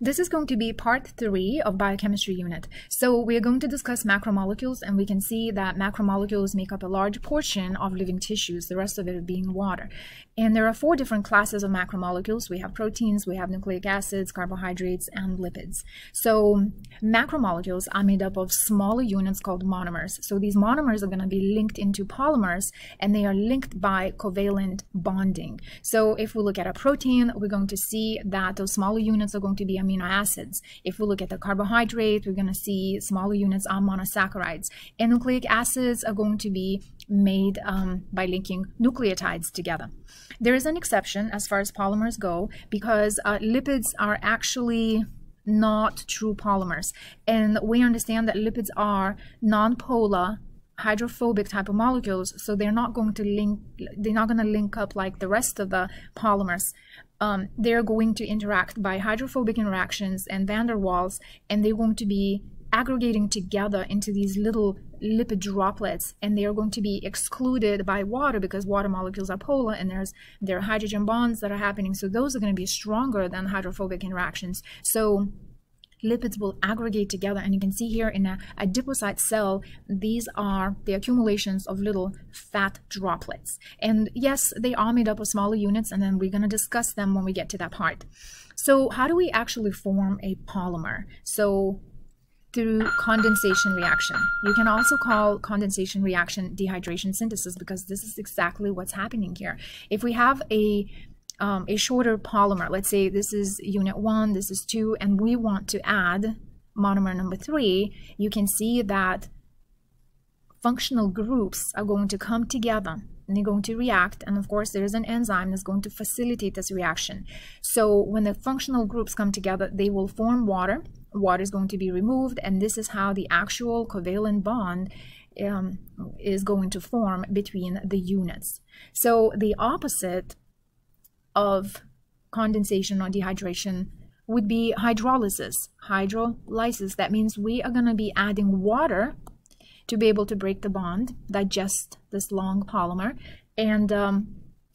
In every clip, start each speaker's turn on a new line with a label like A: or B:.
A: This is going to be part three of biochemistry unit. So we are going to discuss macromolecules and we can see that macromolecules make up a large portion of living tissues, the rest of it being water. And there are four different classes of macromolecules. We have proteins, we have nucleic acids, carbohydrates, and lipids. So macromolecules are made up of smaller units called monomers. So these monomers are going to be linked into polymers and they are linked by covalent bonding. So if we look at a protein, we're going to see that those smaller units are going to be amino acids. If we look at the carbohydrate, we're going to see smaller units are monosaccharides. And nucleic acids are going to be made um, by linking nucleotides together. There is an exception as far as polymers go because uh, lipids are actually not true polymers. And we understand that lipids are nonpolar hydrophobic type of molecules so they're not going to link they're not going to link up like the rest of the polymers um, they're going to interact by hydrophobic interactions and van der Waals, and they're going to be aggregating together into these little lipid droplets and they are going to be excluded by water because water molecules are polar and there's there are hydrogen bonds that are happening. So those are going to be stronger than hydrophobic interactions. So lipids will aggregate together and you can see here in a adipocyte cell these are the accumulations of little fat droplets and yes they are made up of smaller units and then we're going to discuss them when we get to that part so how do we actually form a polymer so through condensation reaction. You can also call condensation reaction dehydration synthesis because this is exactly what's happening here. If we have a um, a shorter polymer. Let's say this is unit one, this is two, and we want to add monomer number three, you can see that functional groups are going to come together and they're going to react. And of course there's an enzyme that's going to facilitate this reaction. So when the functional groups come together they will form water. Water is going to be removed and this is how the actual covalent bond um, is going to form between the units. So the opposite of condensation or dehydration would be hydrolysis. Hydrolysis, that means we are going to be adding water to be able to break the bond, digest this long polymer. And um,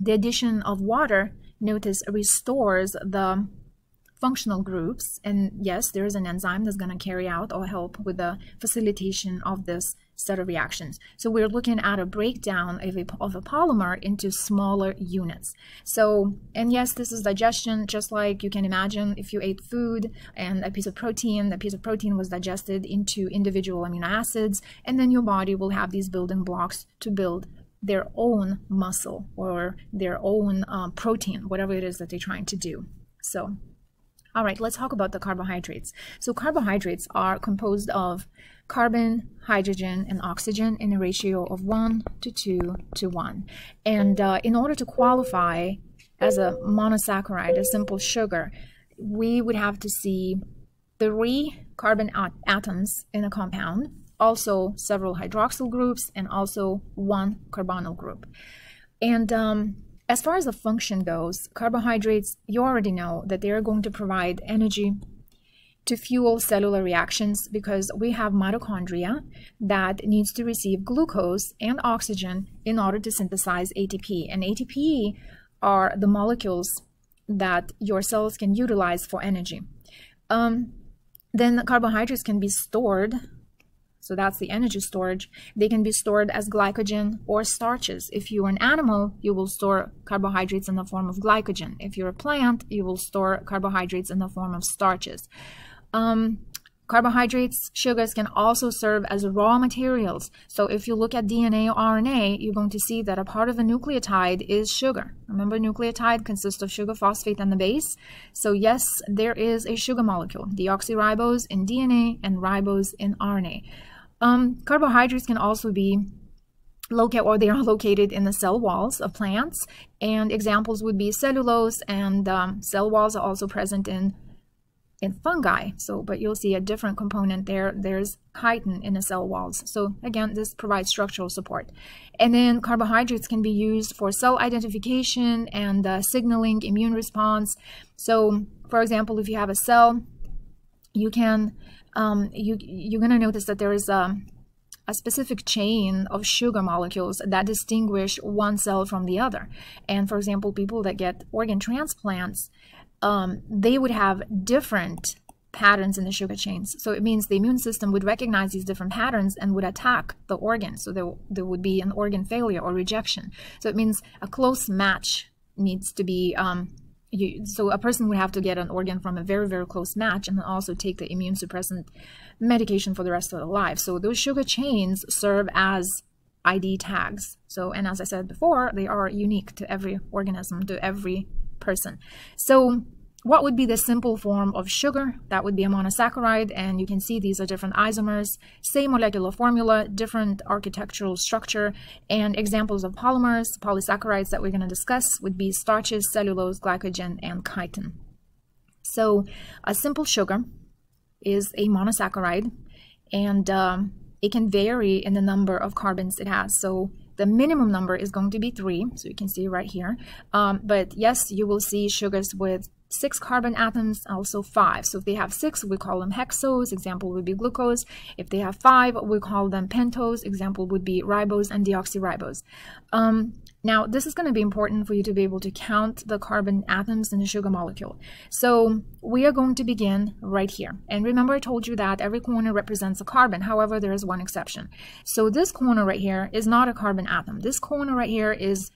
A: the addition of water, notice, restores the functional groups. And yes, there is an enzyme that's going to carry out or help with the facilitation of this set of reactions. So we're looking at a breakdown of a, of a polymer into smaller units. So, and yes, this is digestion, just like you can imagine if you ate food and a piece of protein, the piece of protein was digested into individual amino acids, and then your body will have these building blocks to build their own muscle or their own um, protein, whatever it is that they're trying to do. So, all right, let's talk about the carbohydrates. So carbohydrates are composed of carbon, hydrogen, and oxygen in a ratio of 1 to 2 to 1. And uh, in order to qualify as a monosaccharide, a simple sugar, we would have to see three carbon at atoms in a compound, also several hydroxyl groups, and also one carbonyl group. And um, as far as the function goes, carbohydrates, you already know that they are going to provide energy to fuel cellular reactions because we have mitochondria that needs to receive glucose and oxygen in order to synthesize ATP. And ATP are the molecules that your cells can utilize for energy. Um, then carbohydrates can be stored so that's the energy storage. They can be stored as glycogen or starches. If you're an animal, you will store carbohydrates in the form of glycogen. If you're a plant, you will store carbohydrates in the form of starches. Um, carbohydrates, sugars can also serve as raw materials. So if you look at DNA or RNA, you're going to see that a part of a nucleotide is sugar. Remember, nucleotide consists of sugar, phosphate, and the base. So yes, there is a sugar molecule, deoxyribose in DNA and ribose in RNA. Um, carbohydrates can also be located or they are located in the cell walls of plants. And examples would be cellulose and um, cell walls are also present in in fungi. So but you'll see a different component there. There's chitin in the cell walls. So again this provides structural support. And then carbohydrates can be used for cell identification and uh, signaling immune response. So for example if you have a cell you can um, you, you're going to notice that there is a, a specific chain of sugar molecules that distinguish one cell from the other. And for example, people that get organ transplants, um, they would have different patterns in the sugar chains. So it means the immune system would recognize these different patterns and would attack the organ. So there, there would be an organ failure or rejection. So it means a close match needs to be um, you, so a person would have to get an organ from a very very close match and then also take the immune suppressant medication for the rest of their life. So those sugar chains serve as id tags. So and as i said before they are unique to every organism to every person. So what would be the simple form of sugar? That would be a monosaccharide, and you can see these are different isomers, same molecular formula, different architectural structure, and examples of polymers, polysaccharides that we're going to discuss would be starches, cellulose, glycogen, and chitin. So a simple sugar is a monosaccharide, and um, it can vary in the number of carbons it has. So the minimum number is going to be three, so you can see right here. Um, but yes, you will see sugars with six carbon atoms, also five. So if they have six, we call them hexose, example would be glucose. If they have five, we call them pentose, example would be ribose and deoxyribose. Um, now, this is going to be important for you to be able to count the carbon atoms in the sugar molecule. So we are going to begin right here. And remember I told you that every corner represents a carbon. However, there is one exception. So this corner right here is not a carbon atom. This corner right here is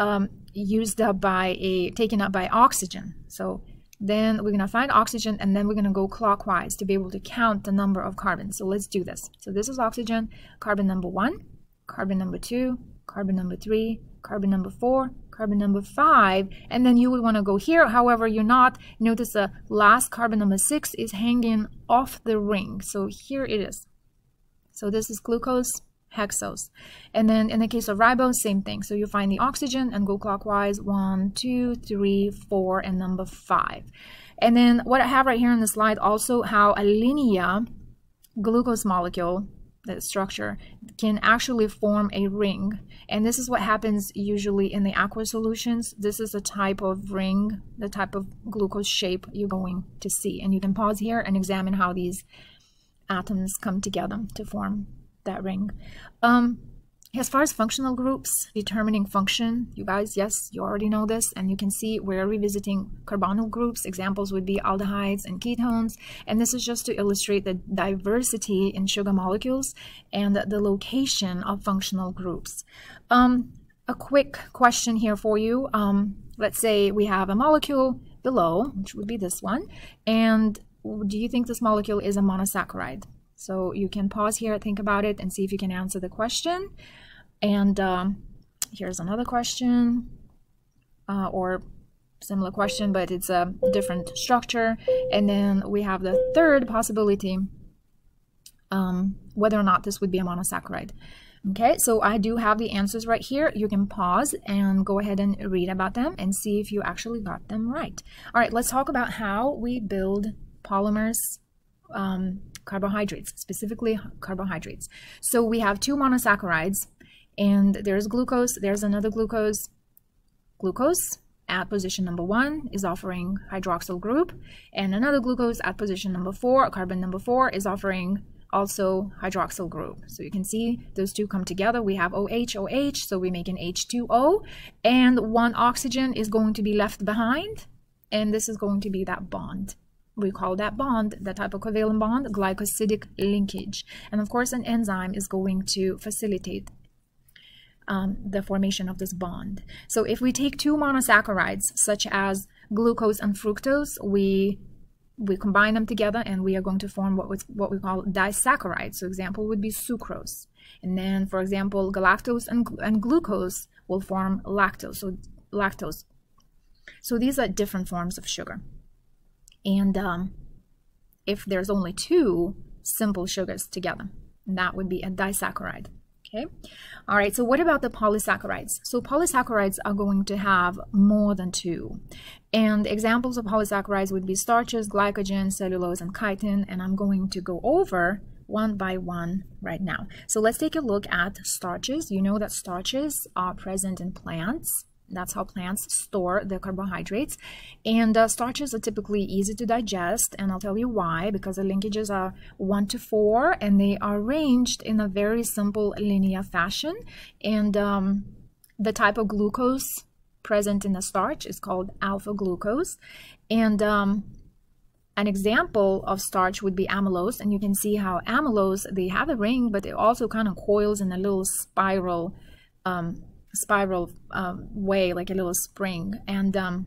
A: um, used up by a taken up by oxygen. So then we're going to find oxygen and then we're going to go clockwise to be able to count the number of carbons. So let's do this. So this is oxygen, carbon number one, carbon number two, carbon number three, carbon number four, carbon number five, and then you would want to go here. However, you're not. Notice the last carbon number six is hanging off the ring. So here it is. So this is glucose, hexose. And then in the case of ribose, same thing. So you find the oxygen and go clockwise, one, two, three, four, and number five. And then what I have right here in the slide also how a linear glucose molecule, the structure, can actually form a ring. And this is what happens usually in the aqua solutions. This is the type of ring, the type of glucose shape you're going to see. And you can pause here and examine how these atoms come together to form that ring. Um, as far as functional groups, determining function, you guys, yes, you already know this, and you can see we're revisiting carbonyl groups. Examples would be aldehydes and ketones, and this is just to illustrate the diversity in sugar molecules and the location of functional groups. Um, a quick question here for you. Um, let's say we have a molecule below, which would be this one, and do you think this molecule is a monosaccharide? So you can pause here, think about it, and see if you can answer the question. And um, here's another question, uh, or similar question, but it's a different structure. And then we have the third possibility, um, whether or not this would be a monosaccharide. Okay, so I do have the answers right here. You can pause and go ahead and read about them and see if you actually got them right. All right, let's talk about how we build polymers um, carbohydrates, specifically carbohydrates. So we have two monosaccharides, and there's glucose, there's another glucose. Glucose at position number one is offering hydroxyl group, and another glucose at position number four, carbon number four, is offering also hydroxyl group. So you can see those two come together. We have OH, OH, so we make an H2O, and one oxygen is going to be left behind, and this is going to be that bond we call that bond, that type of covalent bond, glycosidic linkage. And of course, an enzyme is going to facilitate um, the formation of this bond. So if we take two monosaccharides, such as glucose and fructose, we we combine them together and we are going to form what, what we call disaccharides. So example would be sucrose. And then, for example, galactose and, and glucose will form lactose. So lactose. So these are different forms of sugar. And um, if there's only two simple sugars together, that would be a disaccharide. Okay. All right. So what about the polysaccharides? So polysaccharides are going to have more than two. And examples of polysaccharides would be starches, glycogen, cellulose, and chitin. And I'm going to go over one by one right now. So let's take a look at starches. You know that starches are present in plants. That's how plants store their carbohydrates. And uh, starches are typically easy to digest, and I'll tell you why, because the linkages are 1 to 4, and they are arranged in a very simple linear fashion. And um, the type of glucose present in the starch is called alpha glucose. And um, an example of starch would be amylose. And you can see how amylose, they have a ring, but it also kind of coils in a little spiral um, spiral um, way, like a little spring. And um,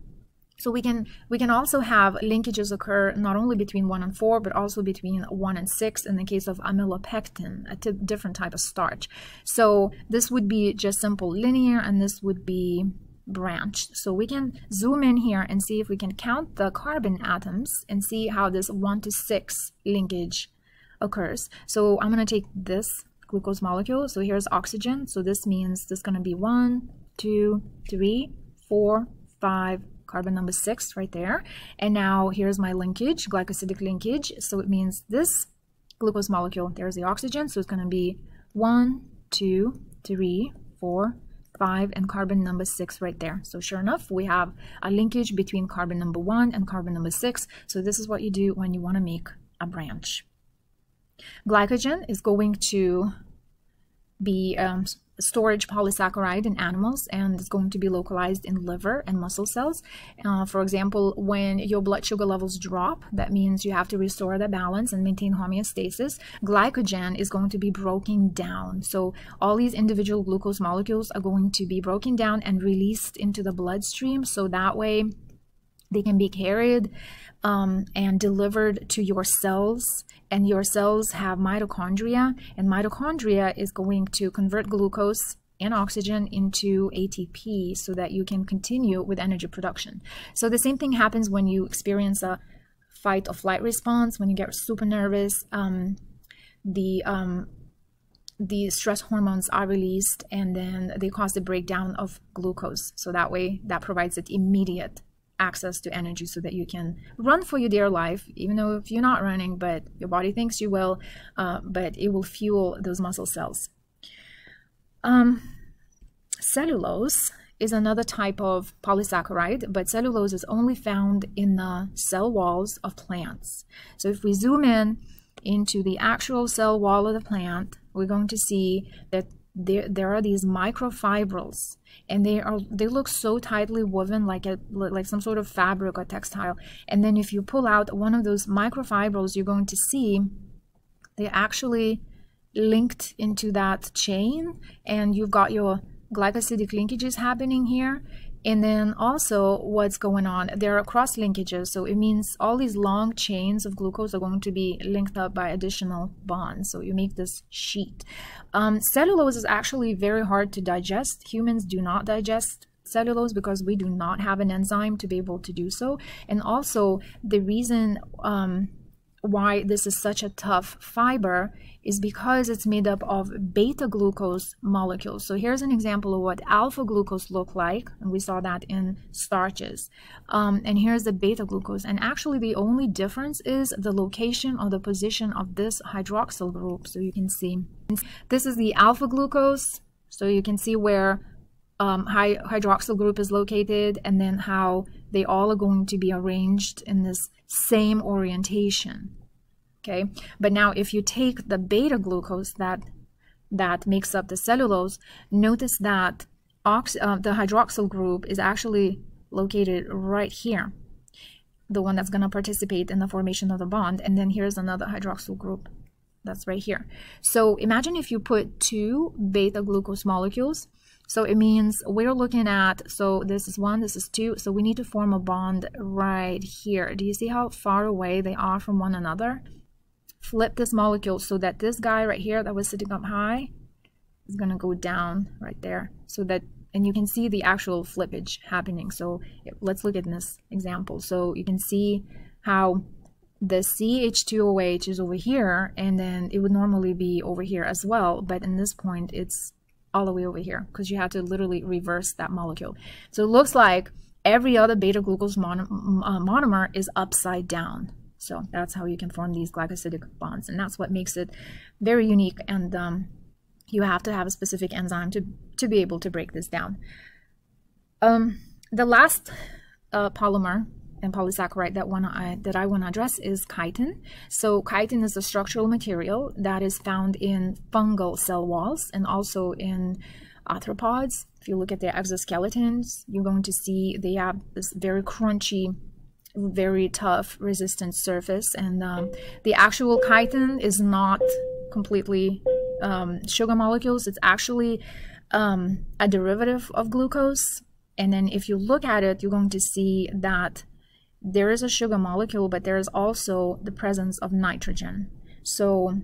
A: so we can we can also have linkages occur not only between 1 and 4, but also between 1 and 6 in the case of amylopectin, a different type of starch. So this would be just simple linear, and this would be branched. So we can zoom in here and see if we can count the carbon atoms and see how this 1 to 6 linkage occurs. So I'm going to take this glucose molecule. So here's oxygen. So this means this is going to be 1, 2, 3, 4, 5, carbon number six right there. And now here's my linkage, glycosidic linkage. So it means this glucose molecule, there's the oxygen. So it's going to be one, two, three, four, five, and carbon number six right there. So sure enough, we have a linkage between carbon number one and carbon number six. So this is what you do when you want to make a branch. Glycogen is going to be um, storage polysaccharide in animals and it's going to be localized in liver and muscle cells. Uh, for example, when your blood sugar levels drop, that means you have to restore the balance and maintain homeostasis. Glycogen is going to be broken down. So all these individual glucose molecules are going to be broken down and released into the bloodstream. So that way they can be carried um, and delivered to your cells and your cells have mitochondria and mitochondria is going to convert glucose and oxygen into ATP so that you can continue with energy production. So the same thing happens when you experience a fight or flight response, when you get super nervous, um, the um, the stress hormones are released and then they cause the breakdown of glucose. So that way that provides it immediate access to energy so that you can run for your dear life, even though if you're not running, but your body thinks you will, uh, but it will fuel those muscle cells. Um, cellulose is another type of polysaccharide, but cellulose is only found in the cell walls of plants. So if we zoom in into the actual cell wall of the plant, we're going to see that there, there are these microfibrils and they are they look so tightly woven like a like some sort of fabric or textile. And then if you pull out one of those microfibrils you're going to see they're actually linked into that chain and you've got your glycosidic linkages happening here and then also what's going on, there are cross linkages. So it means all these long chains of glucose are going to be linked up by additional bonds. So you make this sheet. Um, cellulose is actually very hard to digest. Humans do not digest cellulose because we do not have an enzyme to be able to do so. And also the reason um, why this is such a tough fiber is because it's made up of beta glucose molecules. So here's an example of what alpha glucose look like, and we saw that in starches. Um, and here's the beta glucose. And actually the only difference is the location or the position of this hydroxyl group. So you can see this is the alpha glucose. So you can see where um, hydroxyl group is located and then how they all are going to be arranged in this same orientation. Okay, but now if you take the beta glucose that that makes up the cellulose, notice that ox uh, the hydroxyl group is actually located right here, the one that's going to participate in the formation of the bond. And then here's another hydroxyl group that's right here. So imagine if you put two beta glucose molecules so it means we're looking at, so this is one, this is two, so we need to form a bond right here. Do you see how far away they are from one another? Flip this molecule so that this guy right here that was sitting up high is going to go down right there. So that, and you can see the actual flippage happening. So let's look at this example. So you can see how the CH2OH is over here, and then it would normally be over here as well, but in this point, it's all the way over here because you have to literally reverse that molecule. So it looks like every other beta glucose mon uh, monomer is upside down. So that's how you can form these glycosidic bonds. And that's what makes it very unique. And um, you have to have a specific enzyme to, to be able to break this down. Um, the last uh, polymer and polysaccharide that one I, that I want to address is chitin. So chitin is a structural material that is found in fungal cell walls and also in arthropods. If you look at their exoskeletons, you're going to see they have this very crunchy, very tough, resistant surface. And um, the actual chitin is not completely um, sugar molecules. It's actually um, a derivative of glucose. And then if you look at it, you're going to see that there is a sugar molecule, but there is also the presence of nitrogen. So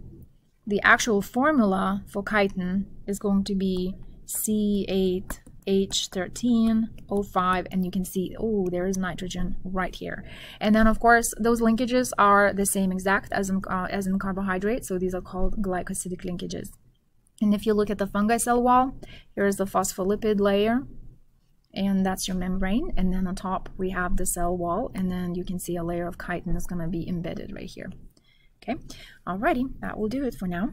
A: the actual formula for chitin is going to be C8H13O5 and you can see oh there is nitrogen right here and then of course those linkages are the same exact as in, uh, as in carbohydrate so these are called glycosidic linkages and if you look at the fungi cell wall here's the phospholipid layer and that's your membrane. And then on top we have the cell wall. And then you can see a layer of chitin is going to be embedded right here. Okay? Alrighty that will do it for now